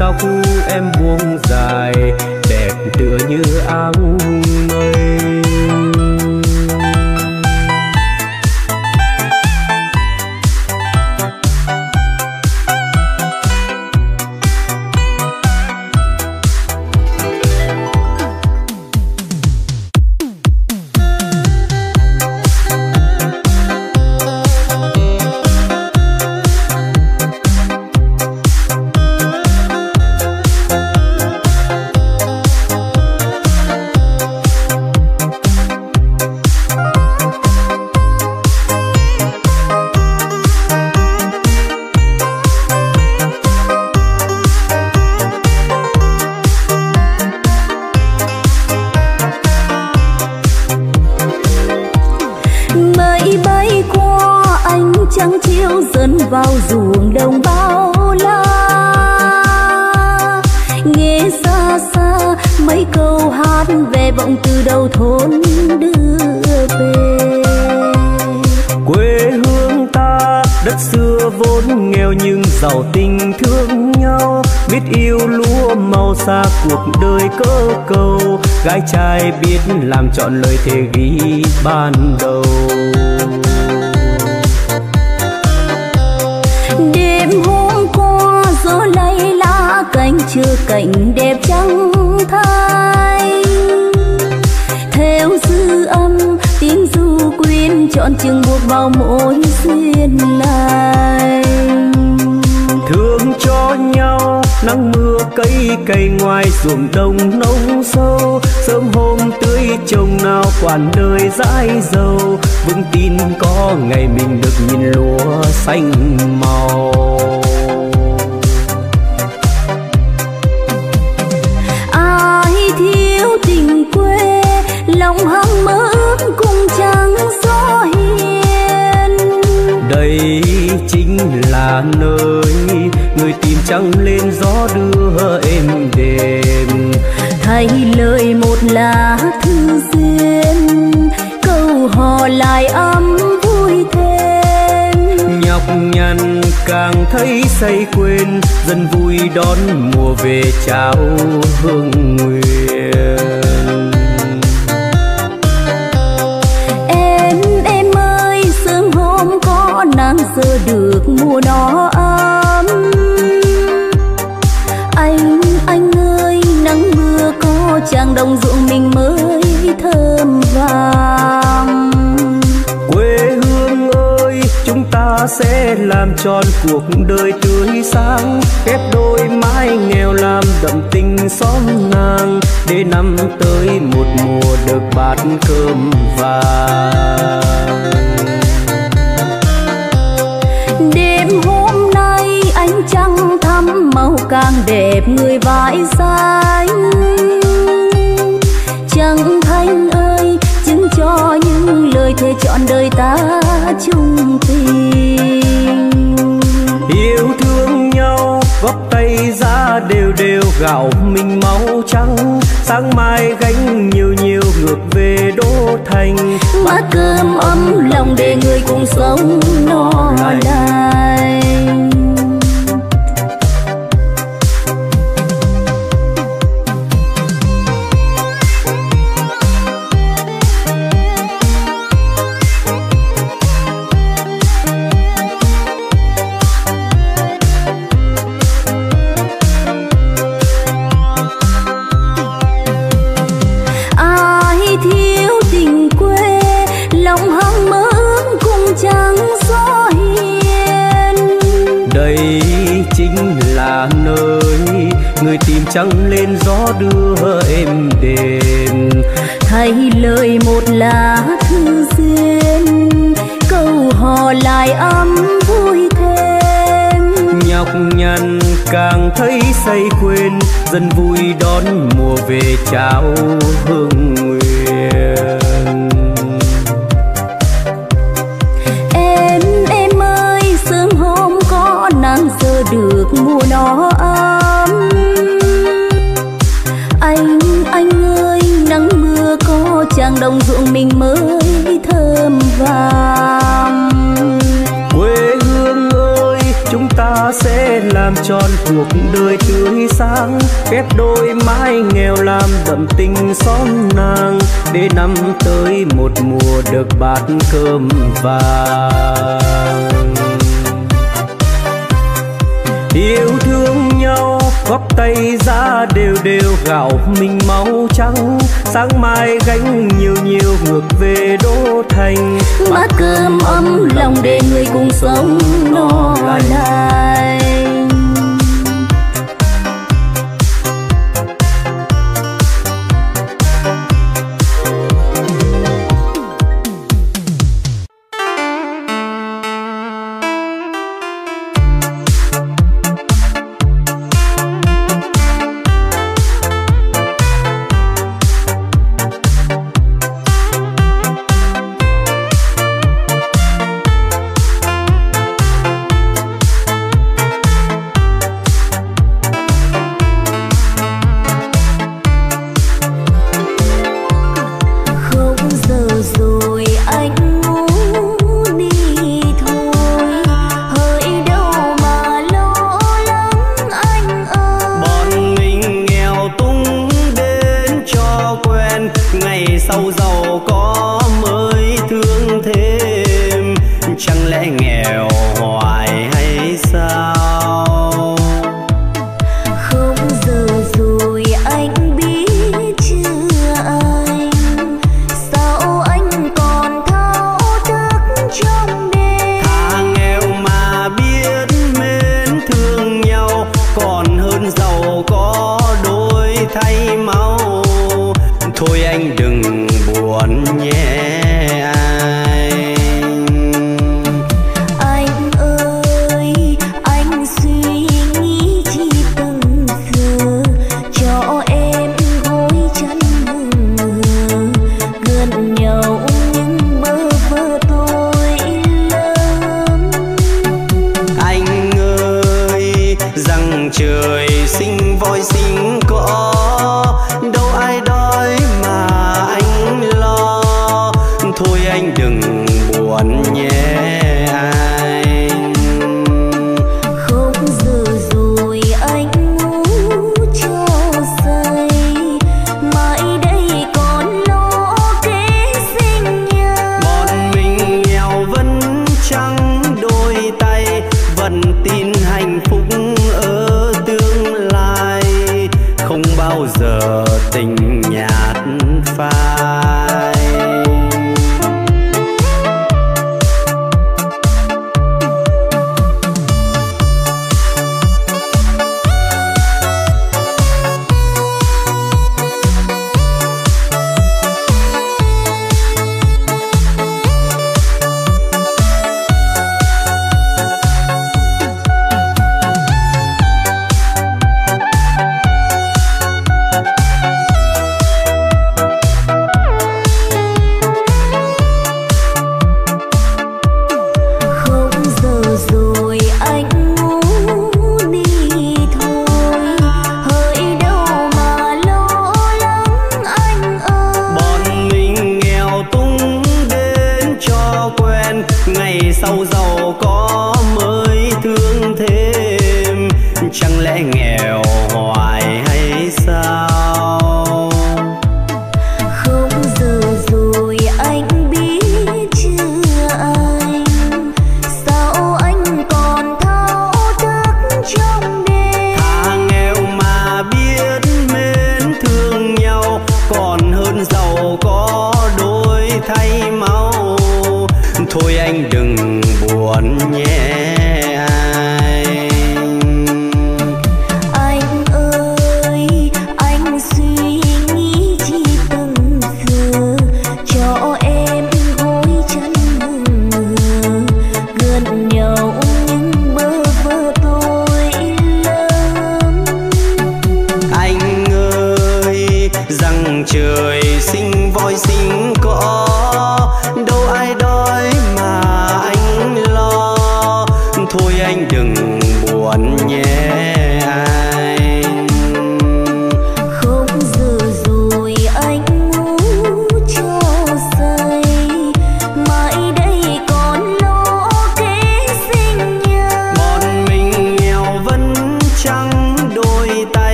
tóc em buông dài đẹp tựa như áo mây chọn lời thề ghi ban đầu. Đêm hôm qua gió lay lá cánh chưa cảnh đẹp trắng thay. Theo dư âm tiếng du quyên chọn chừng buộc vào mối duyên lành. Thương cho nhau nắng mưa cây cây ngoài ruộng đồng nông trồng nào quản đời dãi dầu. Vững tin có ngày mình được nhìn lúa xanh màu. Ai thiếu tình quê lòng hăng mơ cùng trắng gió hiền. Đây chính là nơi người tìm trăng lên gió đưa êm đềm thay lời một lá thấy say quên, dân vui đón mùa về chào hương nguyện em em ơi, sương hôm có nắng giờ được mùa nó ấm. Anh anh ơi, nắng mưa có chàng đồng ruộng mình mới thơm vào ta sẽ làm tròn cuộc đời tươi sáng, ghép đôi mái nghèo làm đậm tình xóm nàng để năm tới một mùa được bát cơm vàng. Đêm hôm nay ánh trăng thắm màu càng đẹp người vãi xanh. Trăng thanh ơi, chứng cho những lời thề chọn đời ta chung tình. Yêu thương nhau góp tay ra đều đều gạo mình máu trắng. Sáng mai gánh nhiều nhiều ngược về đô thành. Bát cơm ấm lòng để người cùng sống no lành trăng lên gió đưa êm đềm. Thay lời một lá thư duyên câu hò lại ấm vui thêm. Nhọc nhằn càng thấy say quên dần vui đón mùa về trao hương nguyện em em ơi sớm hôm có nắng giờ được mùa nó mình mới thơm vàng. Quê hương ơi, chúng ta sẽ làm tròn cuộc đời tươi sáng, ghép đôi mái nghèo làm đậm tình xóm nàng, để năm tới một mùa được bát cơm vàng. Yêu góp tay ra đều đều gạo mình máu trắng. Sáng mai gánh nhiều nhiều ngược về đô thành. Bát cơm ấm lòng để người cùng sống no lành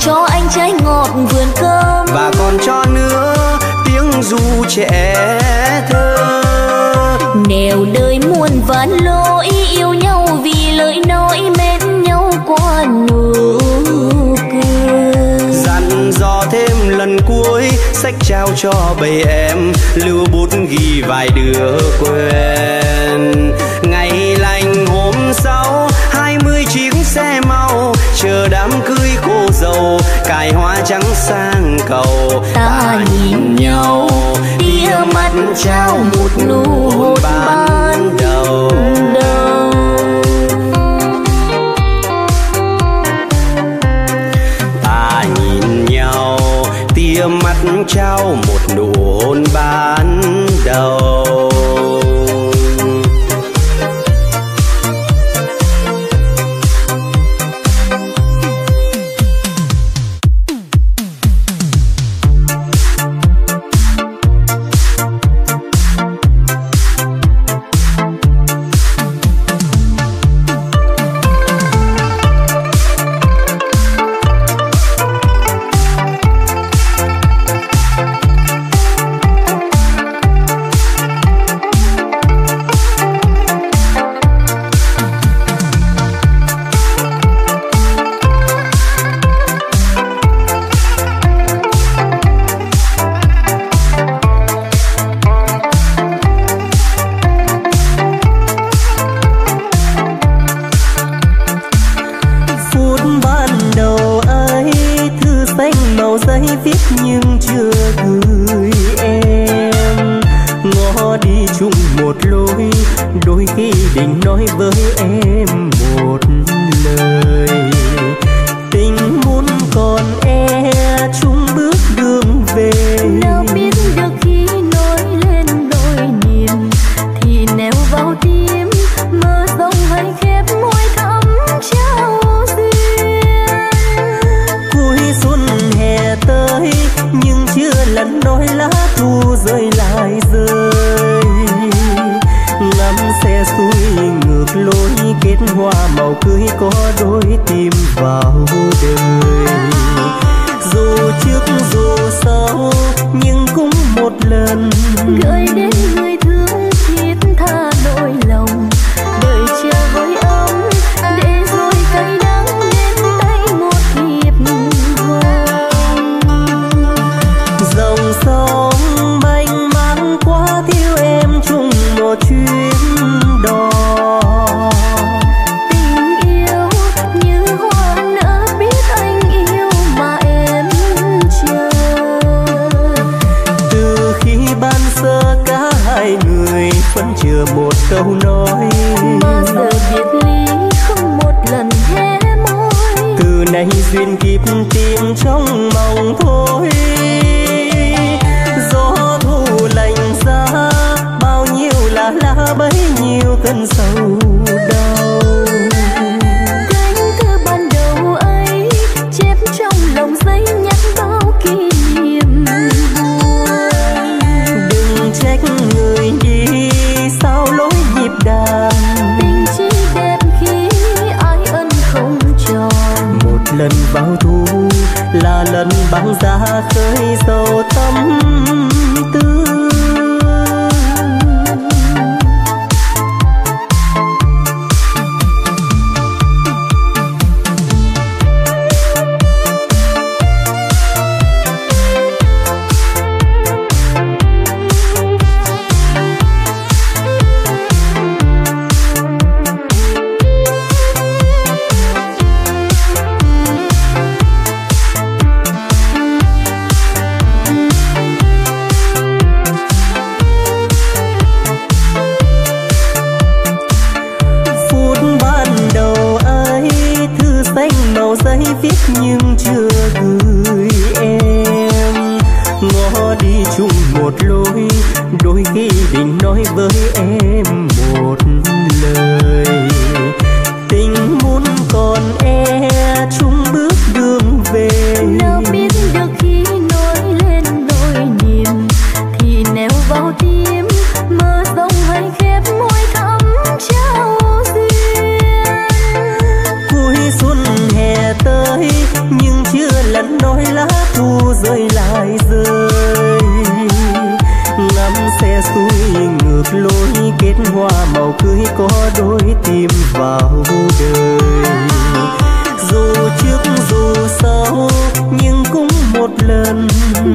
cho anh trái ngọt vườn cơm. Và còn cho nữa tiếng ru trẻ thơ. Nẻo đời muôn vàn lỗi yêu nhau vì lời nói mến nhau qua nụ cười. Dặn dò thêm lần cuối sách trao cho bầy em lưu bút ghi vài đứa quen. Ngày lành hôm sau hai mươi chiếc xe mau chờ đám cưới cài hoa trắng sang cầu ta nhìn nhau tia mắt trao một nụ hôn ban đầu. Ta nhìn nhau tia mắt trao một nụ hôn ban đầu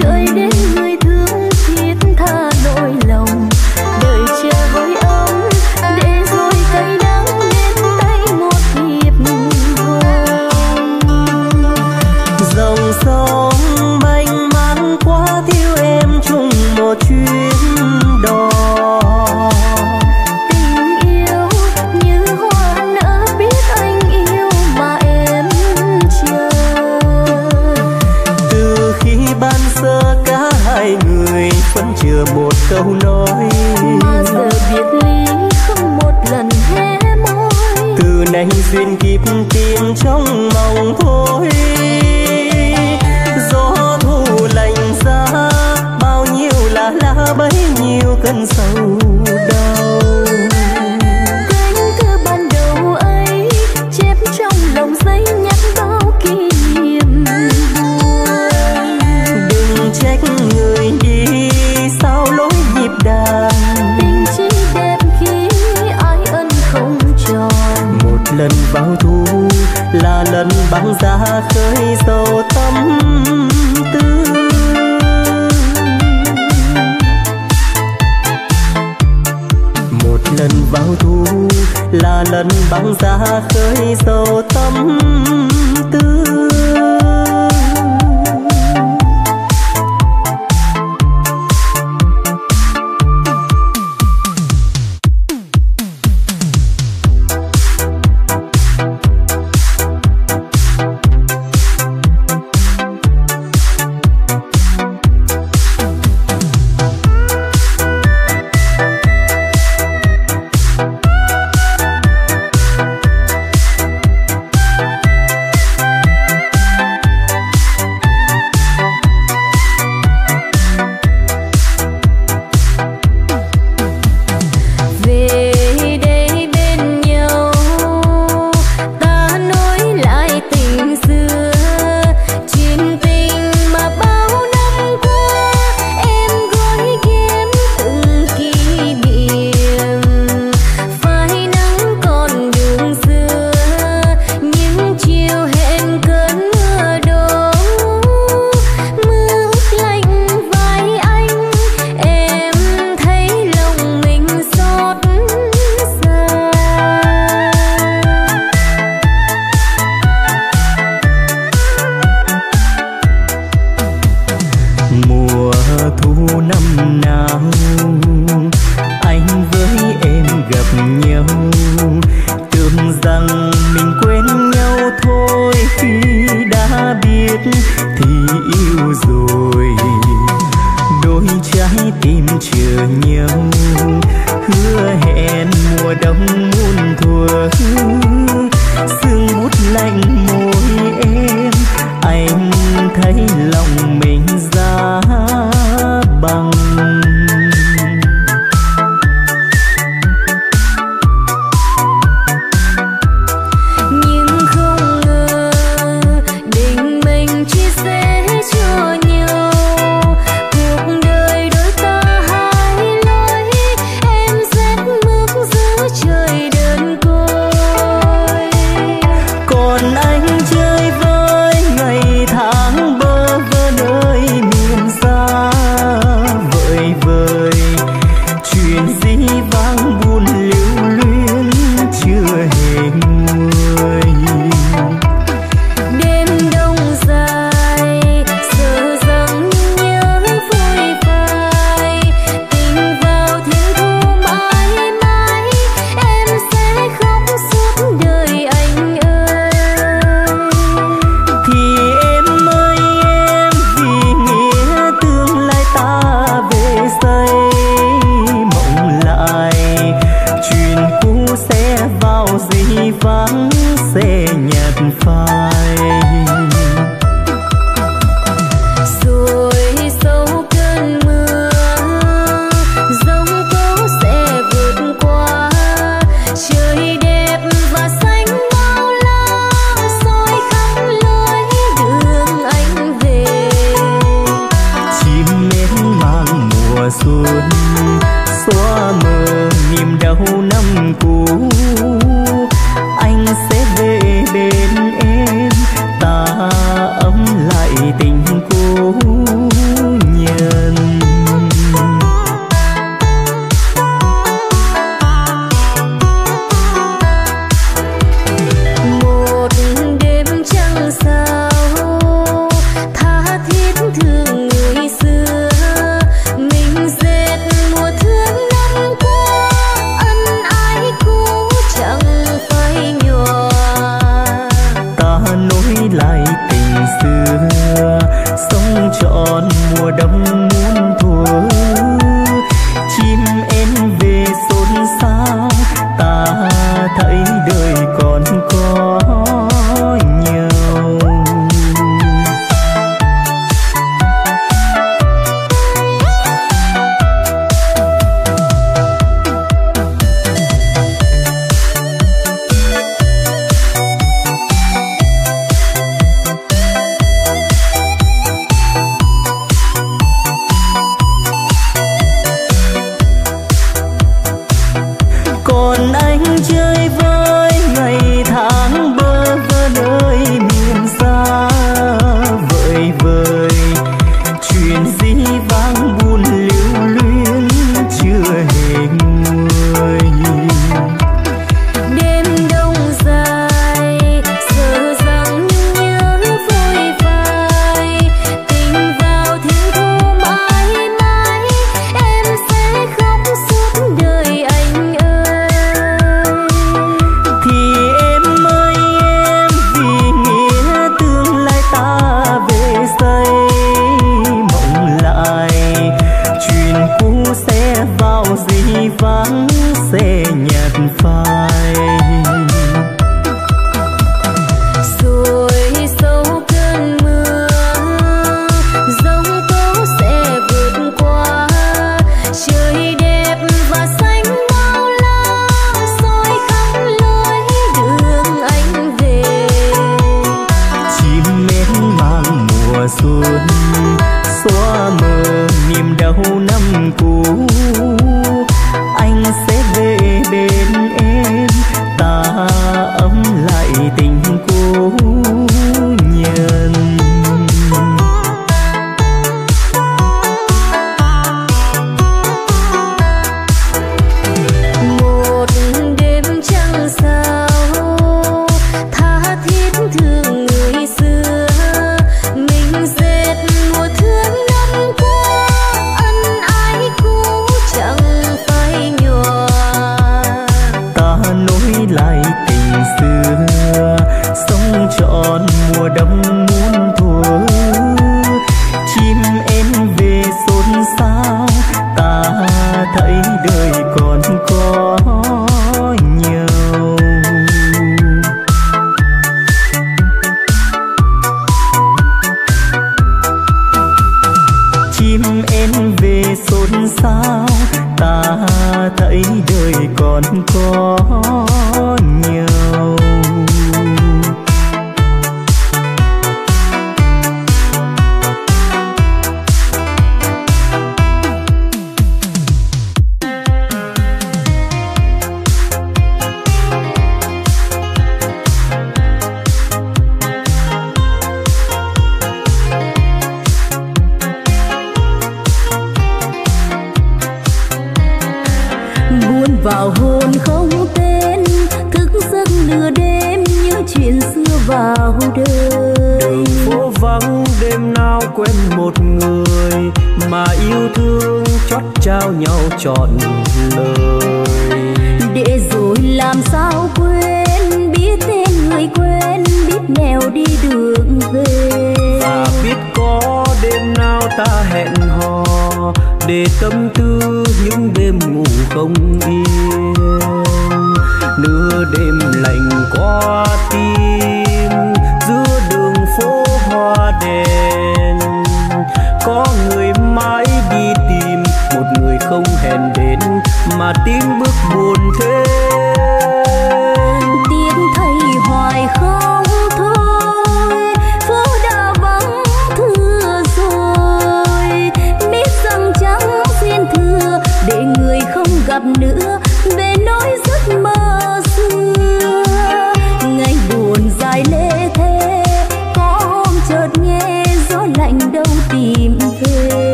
gửi đến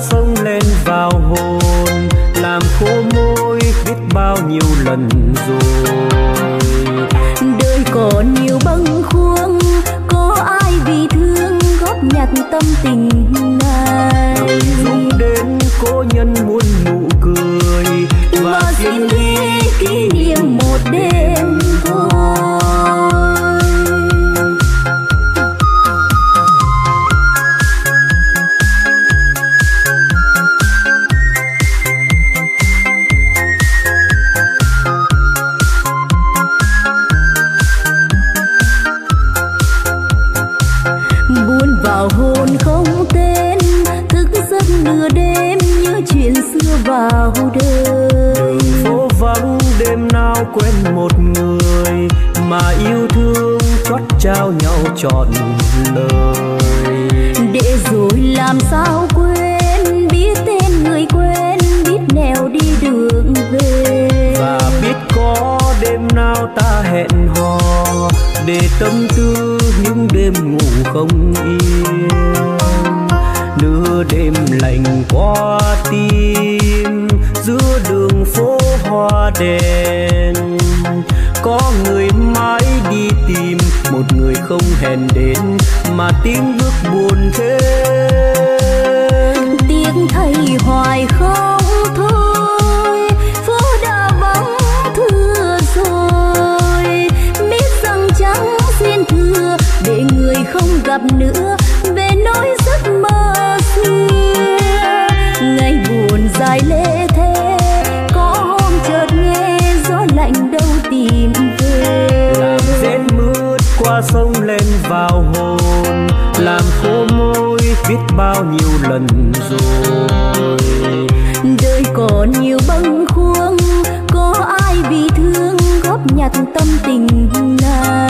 sông lên vào hồn làm khô môi biết bao nhiêu lần rồi. Đời còn nhiều bâng khuâng có ai vì thương góp nhặt tâm tình này? Dung đến cô nhân muôn mùa trọn lời. Để rồi làm sao quên biết tên người quen biết nẻo đi đường về. Và biết có đêm nào ta hẹn hò để tâm tư những đêm ngủ không yên. Nửa đêm lạnh qua tim giữa đường phố hoa đèn có người một người không hẹn đến mà tiếng bước buồn thế tiếng thầy hoài không thôi, phố đã vắng, thưa rồi. Biết rằng chẳng xin thưa, để người không gặp nữa sông lên vào hồn, làm khô môi biết bao nhiêu lần rồi. Đời còn nhiều bâng khuâng, có ai vì thương, góp nhặt tâm tình này.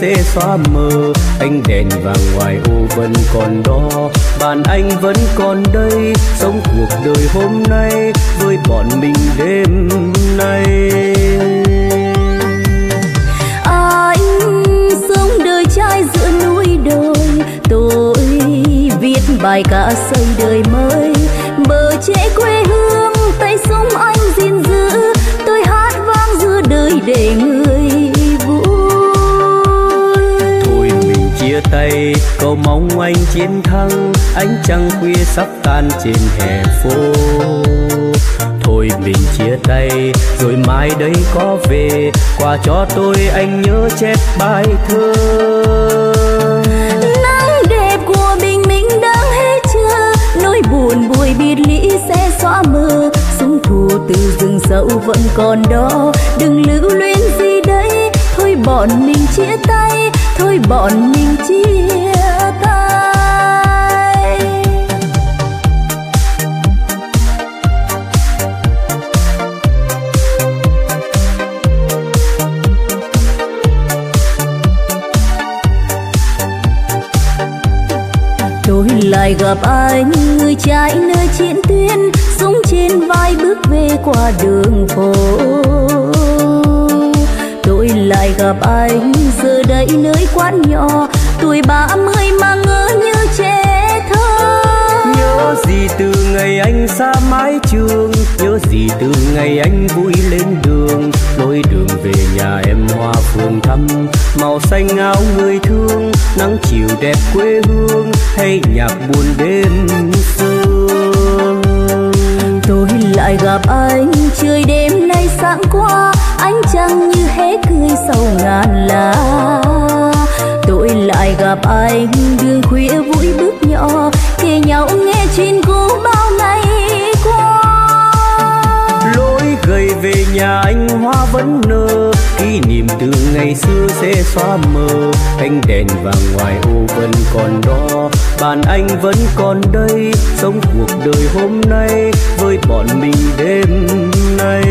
Sẽ xóa mờ. Ánh đèn vàng ngoài ô vẫn còn đó. Bạn anh vẫn còn đây, sống cuộc đời hôm nay với bọn mình đêm nay. Anh sống đời trai giữa núi đồi. Tôi viết bài ca xây đời mới. Bờ trễ quê hương, tay súng anh gìn giữ. Tôi hát vang giữa đời để người chia tay, cầu mong anh chiến thắng. Ánh trăng khuya sắp tan trên hè phố. Thôi mình chia tay, rồi mai đây có về. Quà cho tôi anh nhớ chép bài thơ. Nắng đẹp của bình minh đang hết chưa nỗi buồn buổi biệt ly sẽ xóa mờ. Súng thù từ rừng sâu vẫn còn đó. Đừng lưu luyến gì đấy thôi bọn mình chia tay thôi bọn mình chia tay. Tôi lại gặp anh người trai nơi chiến tuyến súng trên vai bước về qua đường phố lại gặp anh. Giờ đây nơi quán nhỏ tuổi ba mươi mà ngỡ như trẻ thơ. Nhớ gì từ ngày anh xa mái trường nhớ gì từ ngày anh vui lên đường. Lối đường về nhà em hoa phường màu xanh áo người thương nắng chiều đẹp quê hương hay nhạc buồn đêm sương. Tôi lại gặp anh trời đêm nay sáng qua anh chẳng như hé cười sầu ngàn lá tôi lại gặp anh, đường khuya vui bước nhỏ. Kề nhau nghe chuyện cũ bao ngày qua. Lối gầy về nhà anh hoa vẫn nở. Kỷ niệm từ ngày xưa sẽ xóa mờ. Ánh đèn vàng ngoài ô vẫn còn đó bàn anh vẫn còn đây, sống cuộc đời hôm nay với bọn mình đêm nay.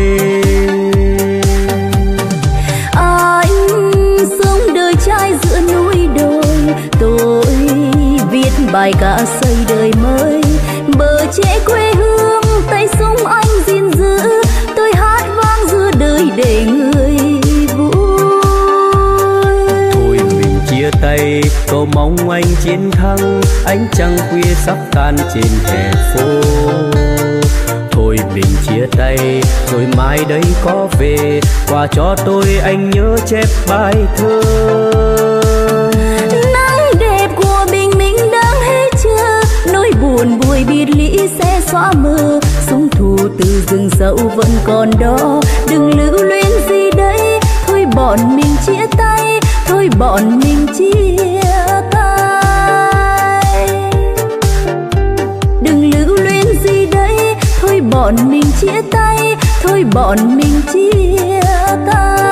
Bài ca xây đời mới. Bờ trễ quê hương, tay súng anh gìn giữ. Tôi hát vang giữa đời để người vui. Thôi mình chia tay, cầu mong anh chiến thắng. Ánh trăng khuya sắp tan trên hè phố. Thôi mình chia tay, rồi mai đây có về. Quà cho tôi anh nhớ chép bài thơ. Buồn biệt ly sẽ xóa mờ. Súng thù từ rừng sâu vẫn còn đó. Đừng lưu luyến gì đấy. Thôi bọn mình chia tay. Thôi bọn mình chia tay. Đừng lưu luyến gì đấy. Thôi bọn mình chia tay. Thôi bọn mình chia tay.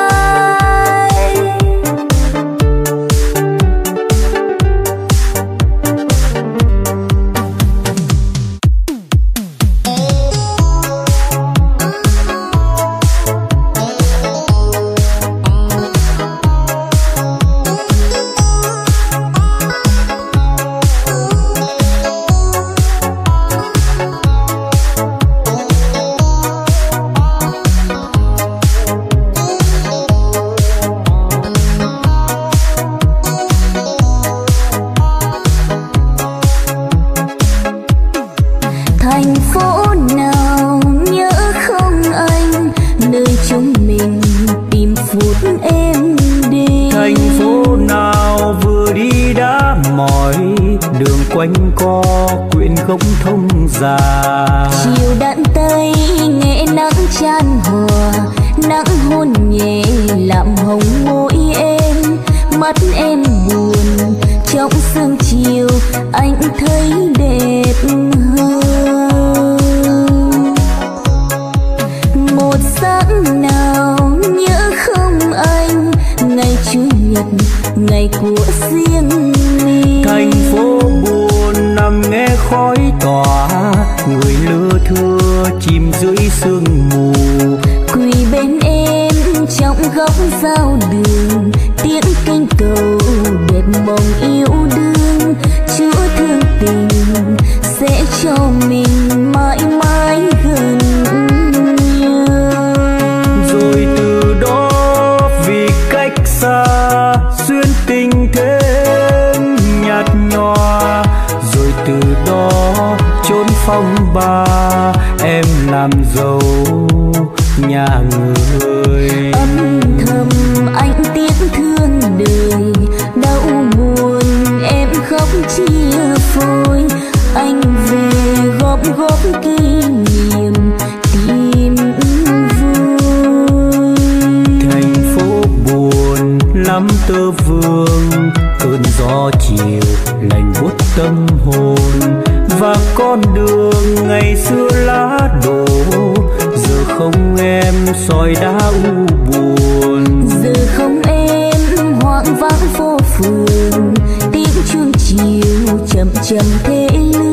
em soi đã u buồn. Giờ không em, hoang vắng vô phường, tiếng chuông chiều chậm chậm thế lưu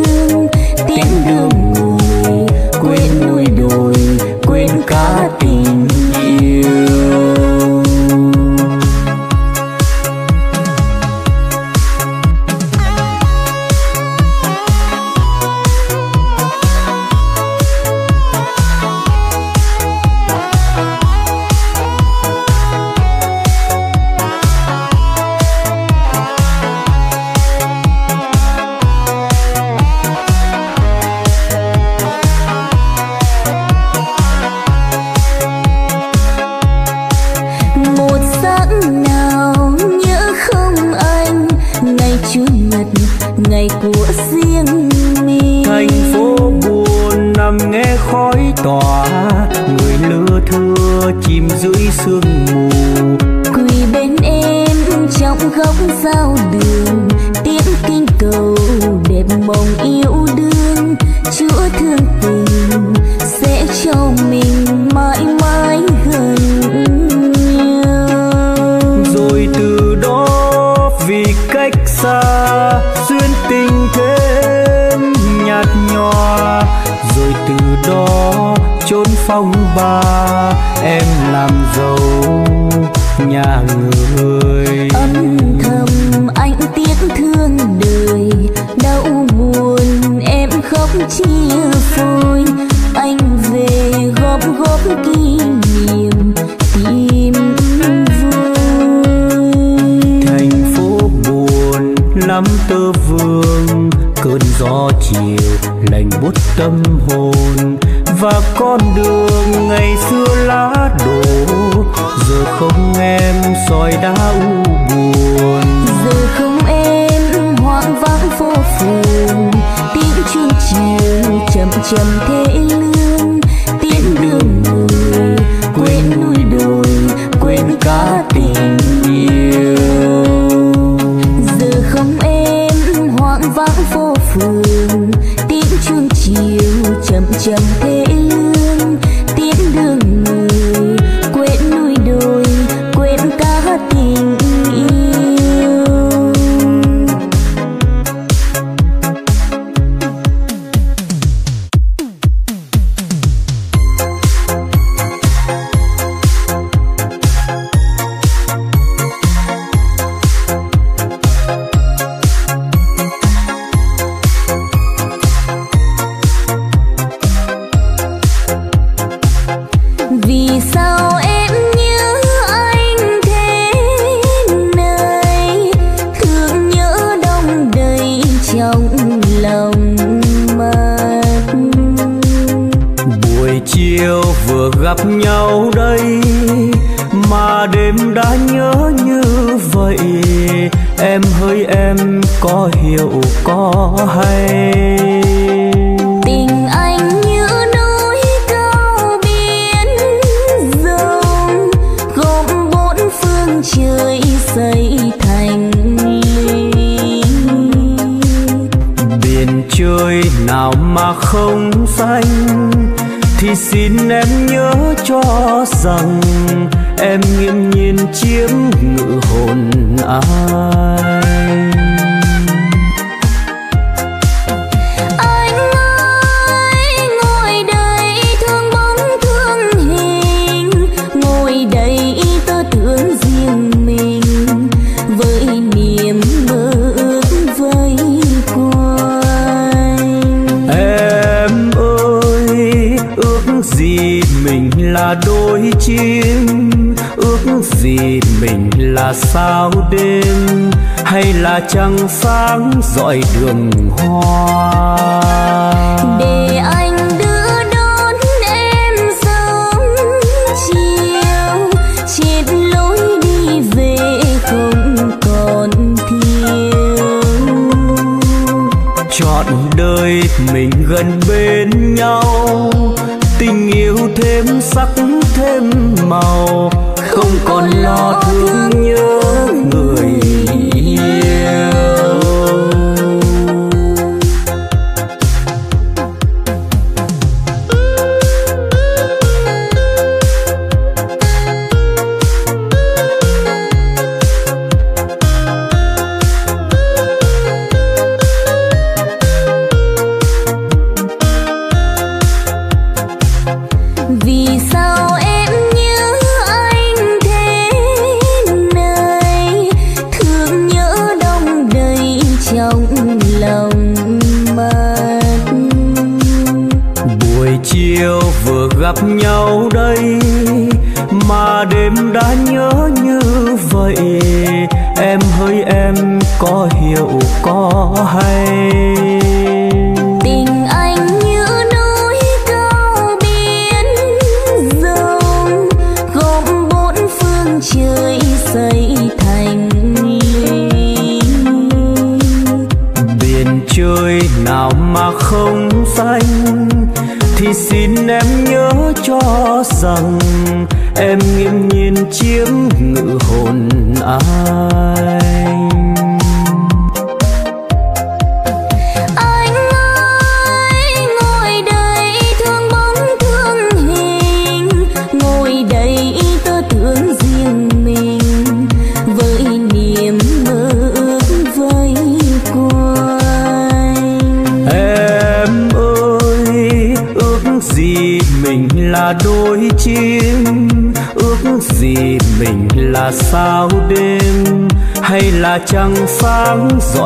sáng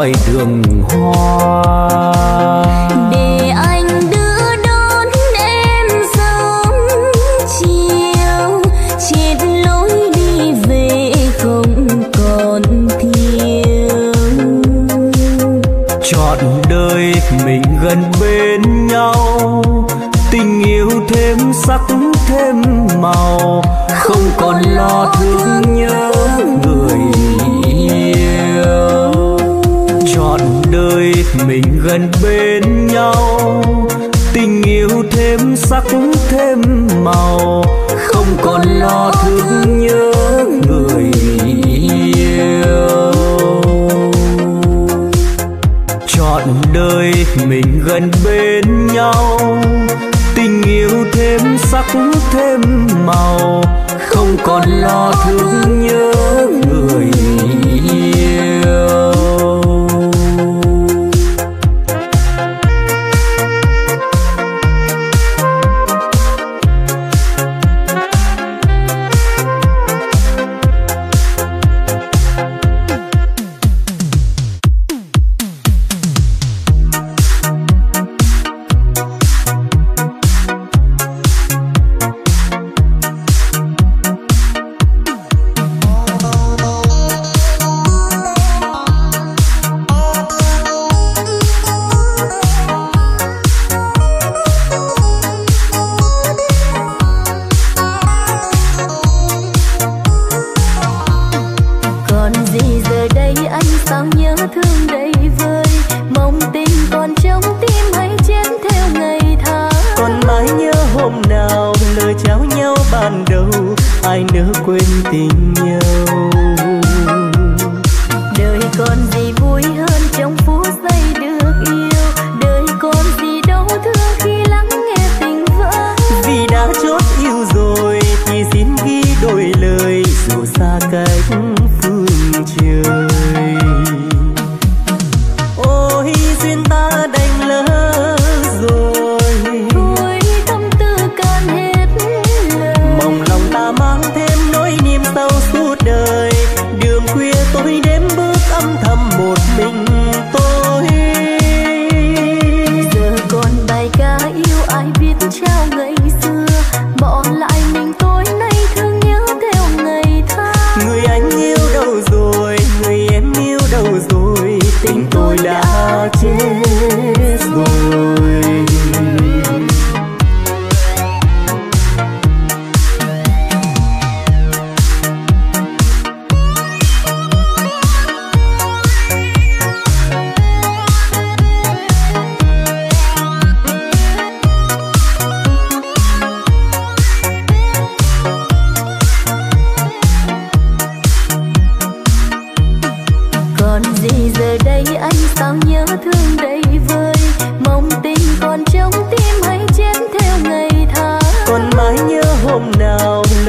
không còn lo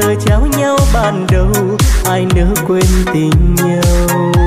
giờ trao nhau ban đầu ai nỡ quên tình nhau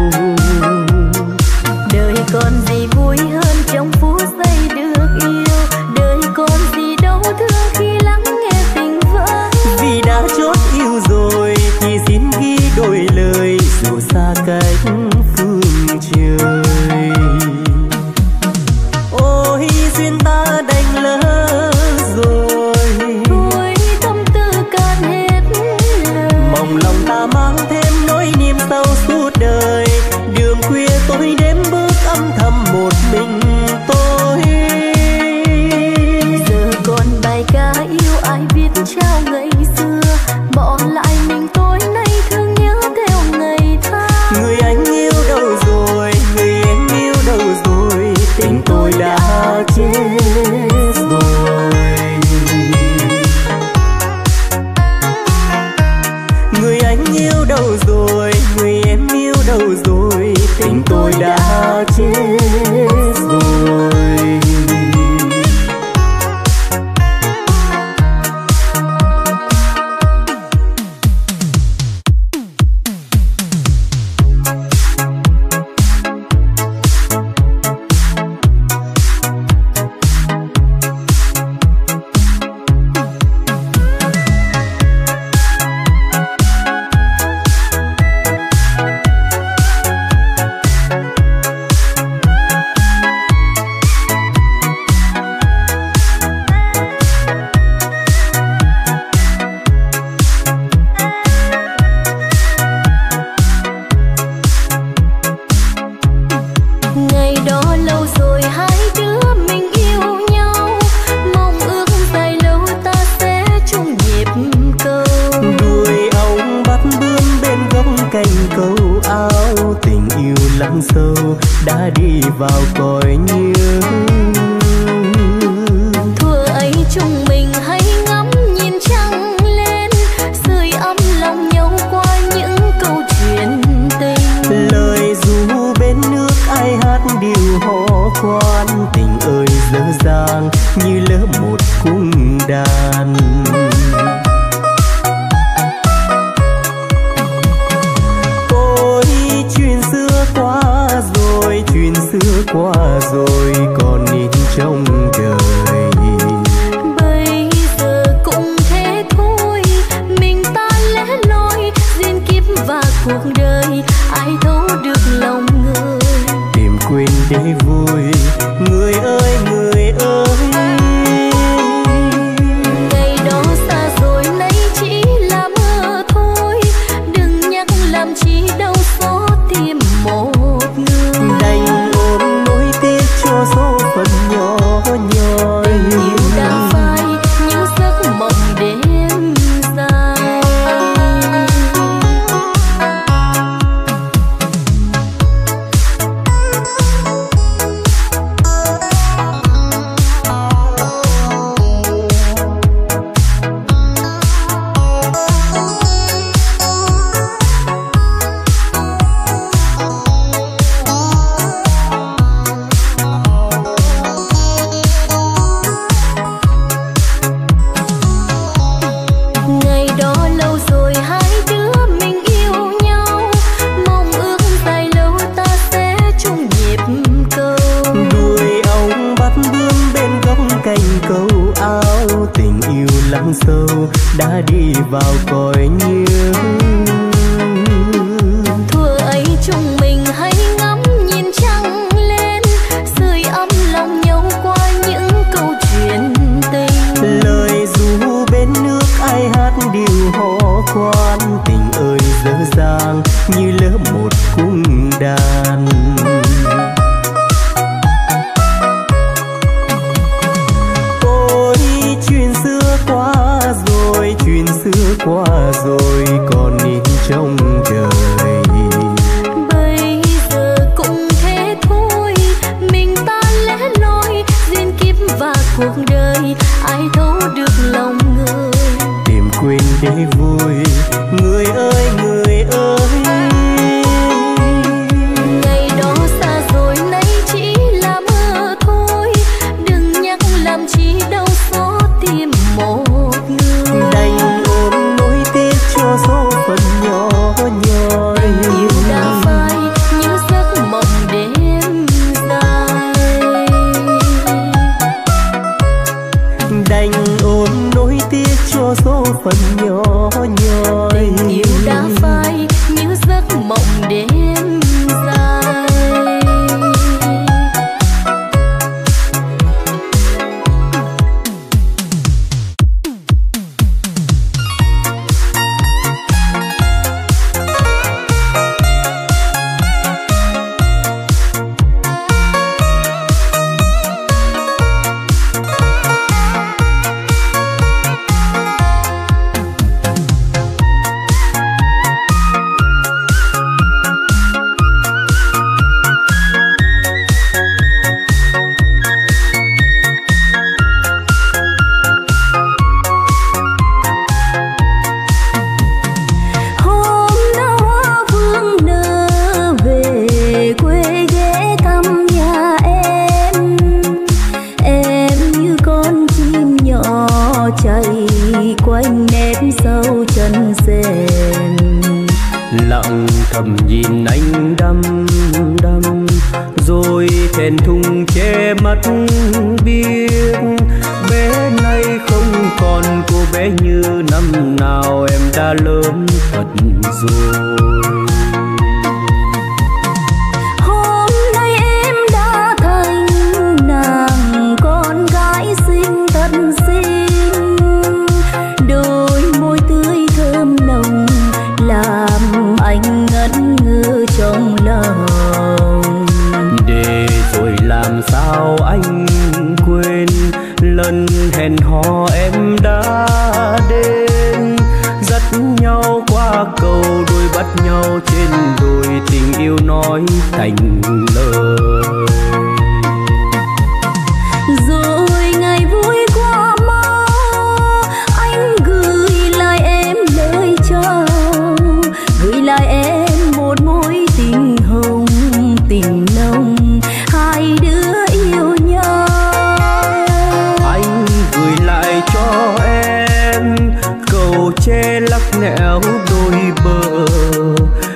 lắc nẻo đôi bờ.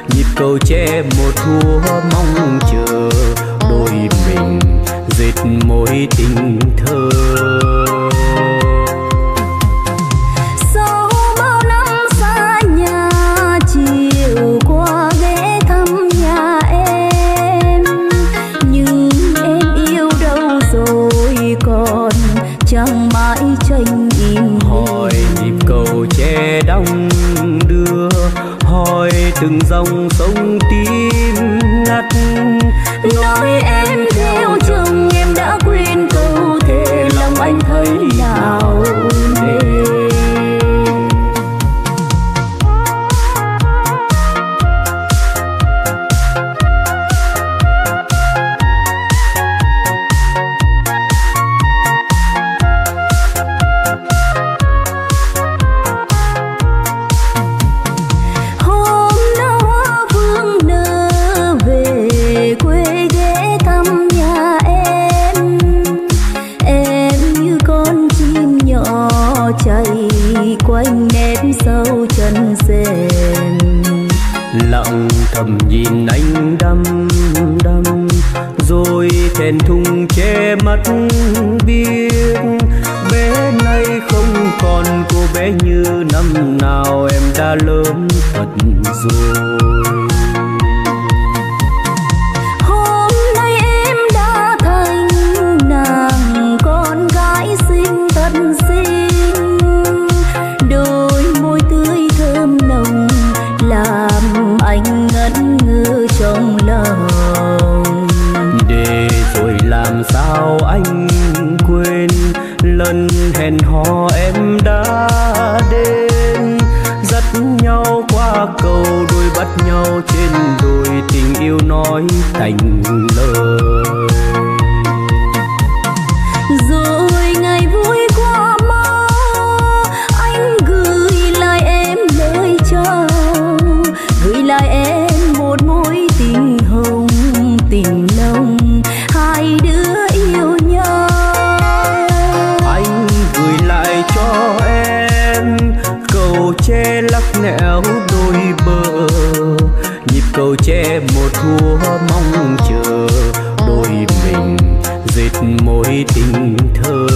Nhịp cầu tre một thua mong chờ, đôi mình dệt mối tình thơ. mất biết bé nay không còn cô bé như năm nào. Em đã lớn thật rồi. nói thành lời. Rồi ngày vui qua mau anh gửi lại em lời chào. Gửi lại em một mối tình hồng tình nồng hai đứa yêu nhau. Anh gửi lại cho em cầu tre lắc nẻo đôi bờ cầu tre một thua mong chờ đôi mình dệt mối tình thơ.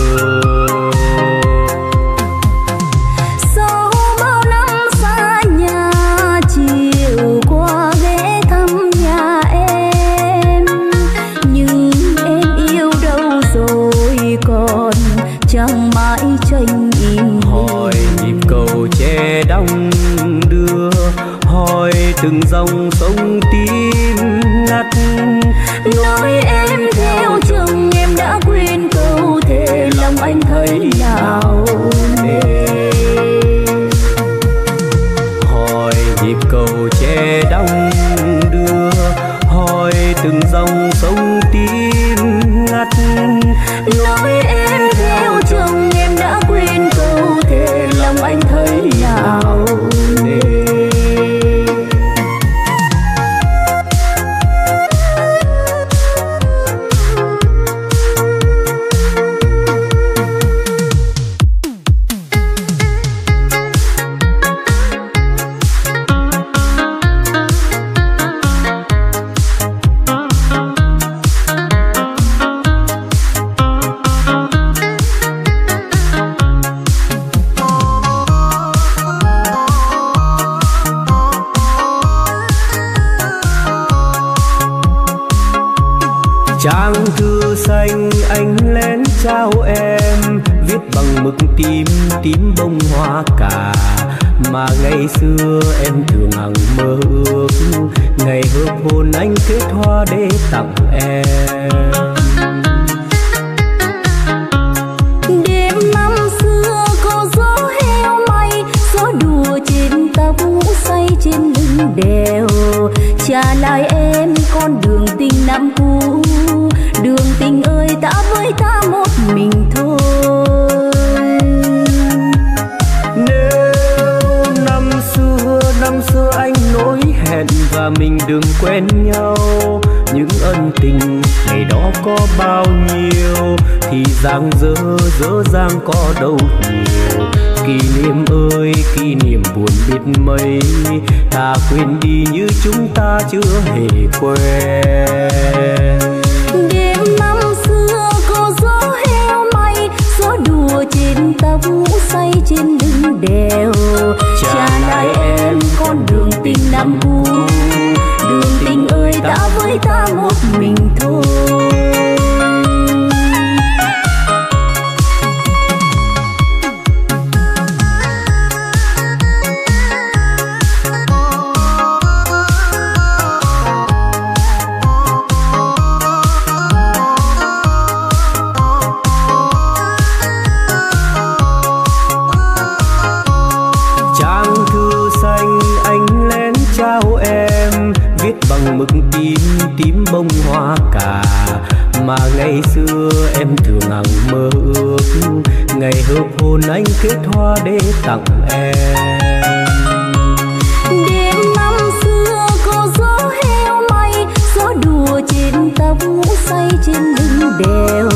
dòng sông giang dở dở dang có đâu nhiều kỷ niệm ơi kỷ niệm buồn biết mấy ta quên đi như chúng ta chưa hề quen. Đêm năm xưa có gió heo may gió đùa trên tóc say trên lưng đèo. Trả lại em con đường tình năm cũ. Đường tình ơi ta với ta một mình thôi mực tím tím bông hoa cà mà ngày xưa em thường hằng mơ ước, ngày hợp hôn anh kết hoa để tặng em. Đêm năm xưa có gió heo may, gió đùa trên tóc say trên lưng đèo.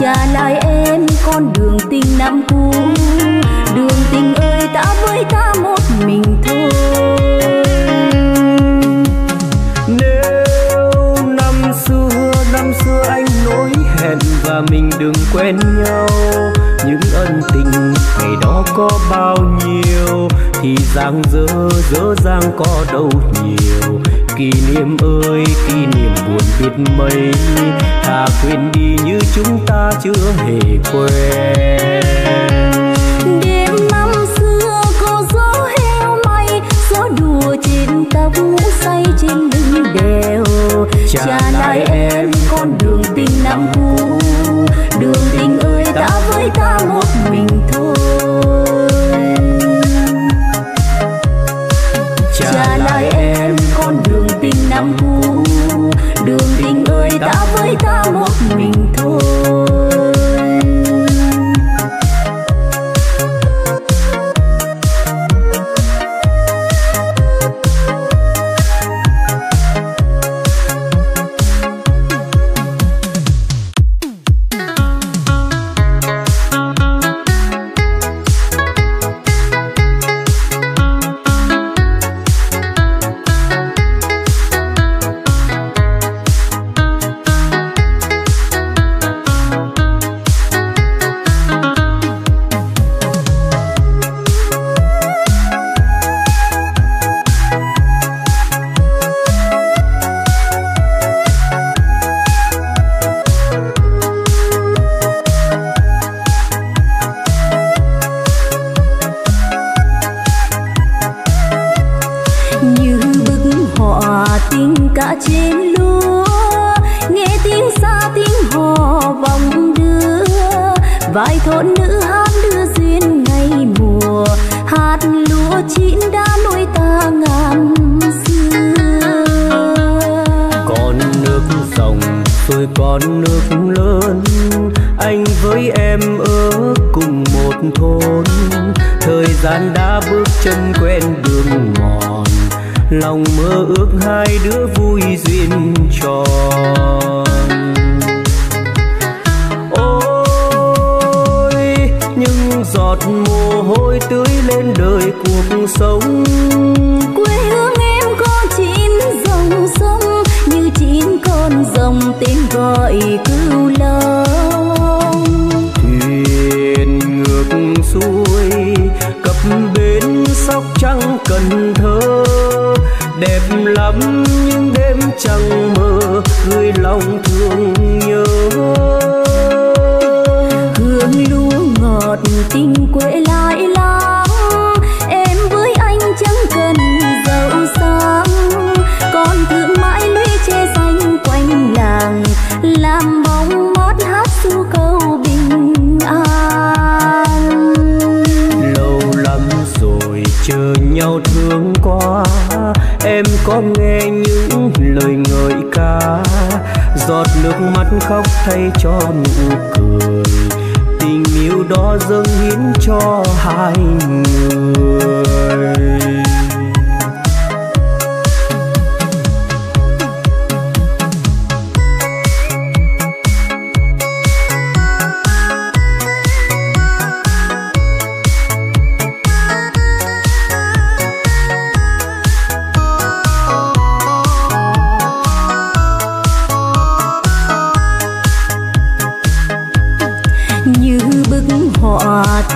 Trả lại em con đường tình năm cũ giang dở dở dang có đâu nhiều. Kỷ niệm ơi kỷ niệm buồn biết mấy. Thà quên đi như chúng ta chưa hề quen. Đêm năm xưa có gió heo may gió đùa trên tóc say trên lưng đèo. Trả lại em con đường tình năm cũ. Đường tình ơi ta với ta một mình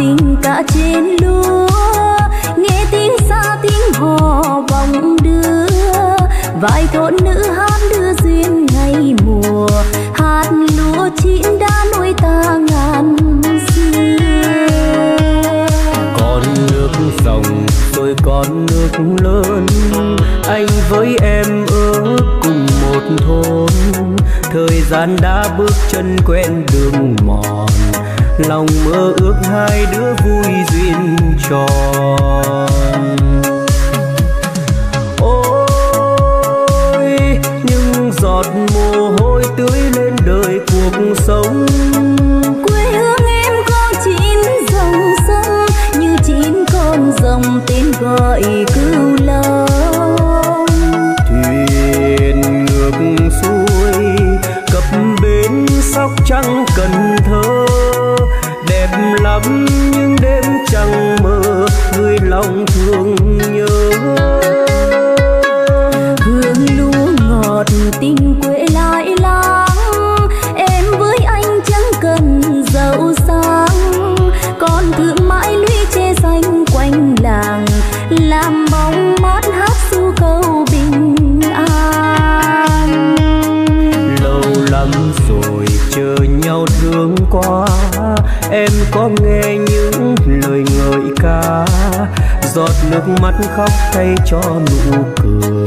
tình cả trên lúa. Nghe tiếng xa, tiếng hò vòng đưa. Vài thôn nữ hát đưa duyên ngày mùa. Hạt lúa chín đã nuôi ta ngàn xưa. Con nước dòng rồi con nước lớn. Anh với em ở cùng một thôn. Thời gian đã bước chân quen đường mòn lòng mơ ước hai đứa vui duyên tròn. Ôi những giọt mồ hôi tưới lên đời cuộc sống. Quê hương em có chín dòng sông như chín con rồng tên gọi cửu long thuyền ngược xuôi cập bến sóc trăng cần lắm nhưng đêm chẳng mơ người lòng thương khóc thay cho nụ cười.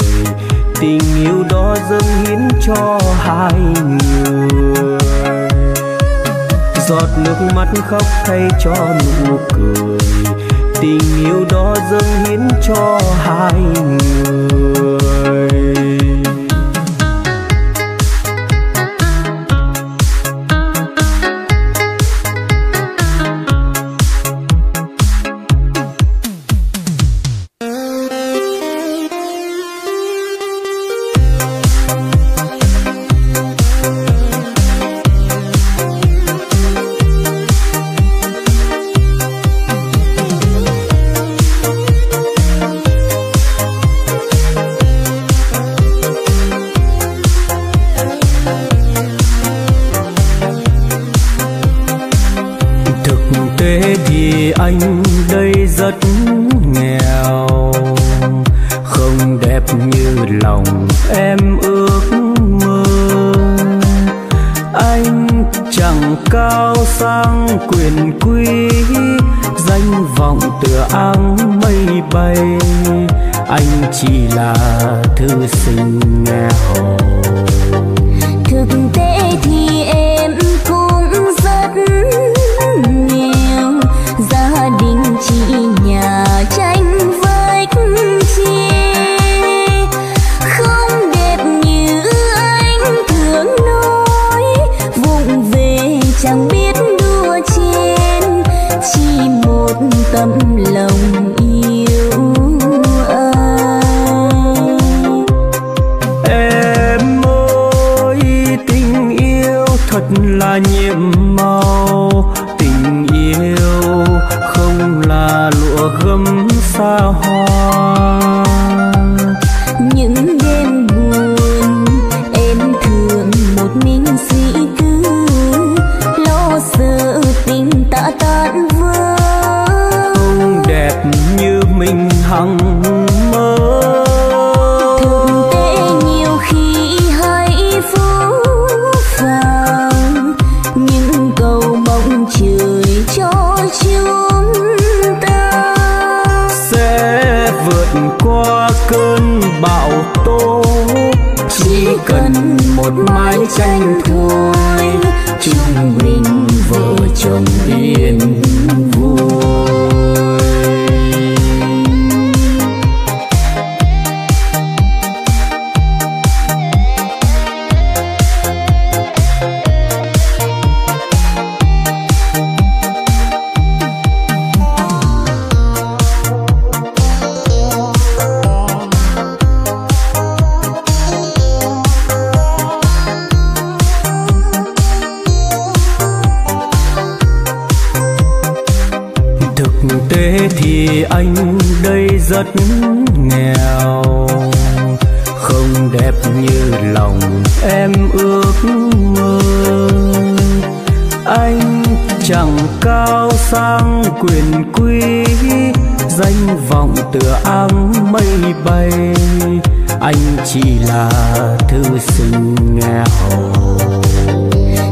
Tình yêu đó dâng hiến cho hai người. Giọt nước mắt khóc thay cho nụ cười. Tình yêu đó dâng hiến cho hai người. anh đây rất nghèo, không đẹp như lòng em ước mơ. Anh chẳng cao sang quyền quý, danh vọng tựa áng mây bay. Anh chỉ là thư sinh nghèo, không đẹp như lòng em ước mơ. Anh chẳng cao sang quyền quý, danh vọng tựa áng mây bay. Anh chỉ là thư sinh nghèo.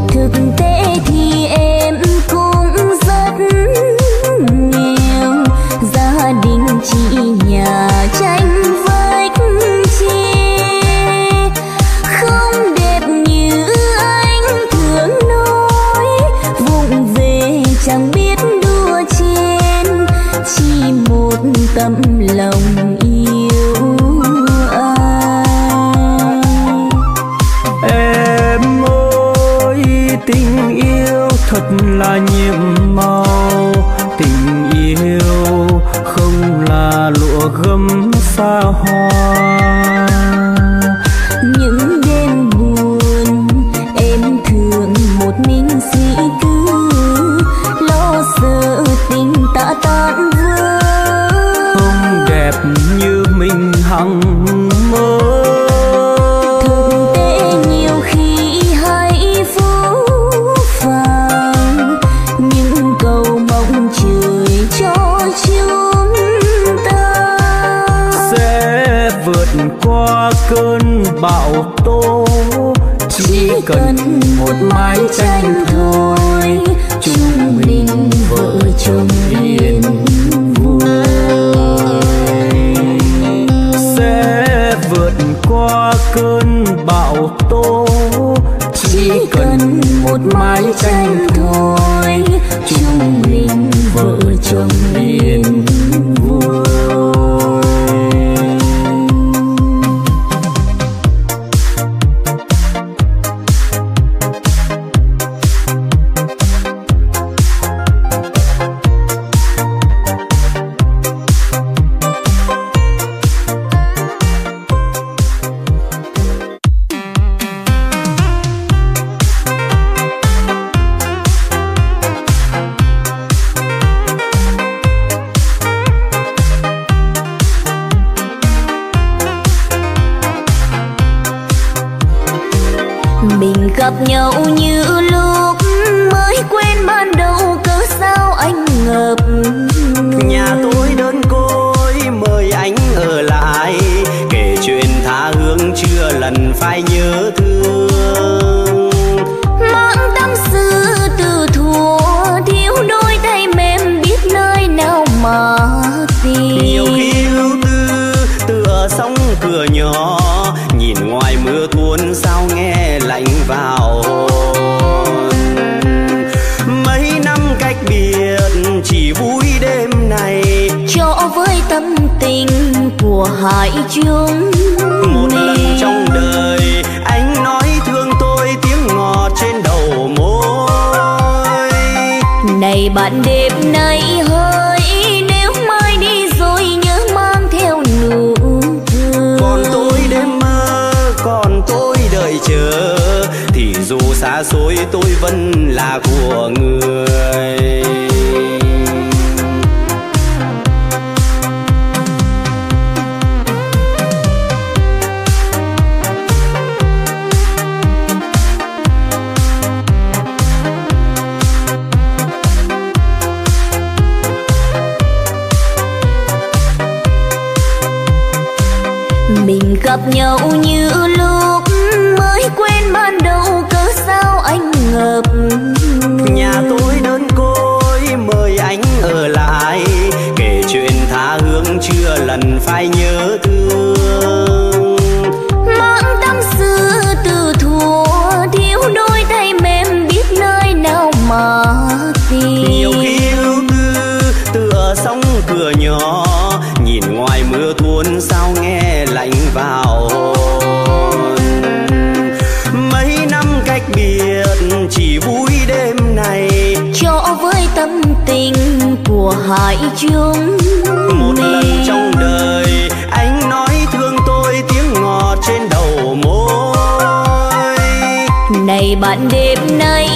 Thực tế thật mái tranh thôi chúng gặp nhau như hai chúng một lần trong đời anh nói thương tôi tiếng ngọt trên đầu môi. Này bạn đêm nay hơi nếu mai đi rồi nhớ mang theo nụ cười. Còn tôi đêm mơ còn tôi đợi chờ. Thì dù xa xôi tôi vẫn là của người gặp như lúc mới quen, ban đầu cớ sao anh ngập nhà tôi đơn côi, mời anh ở lại. Kể chuyện tha hương chưa lần phai nhớ. Hai chúng một lần trong đời anh nói thương tôi tiếng ngọt trên đầu môi. Này bạn đêm nay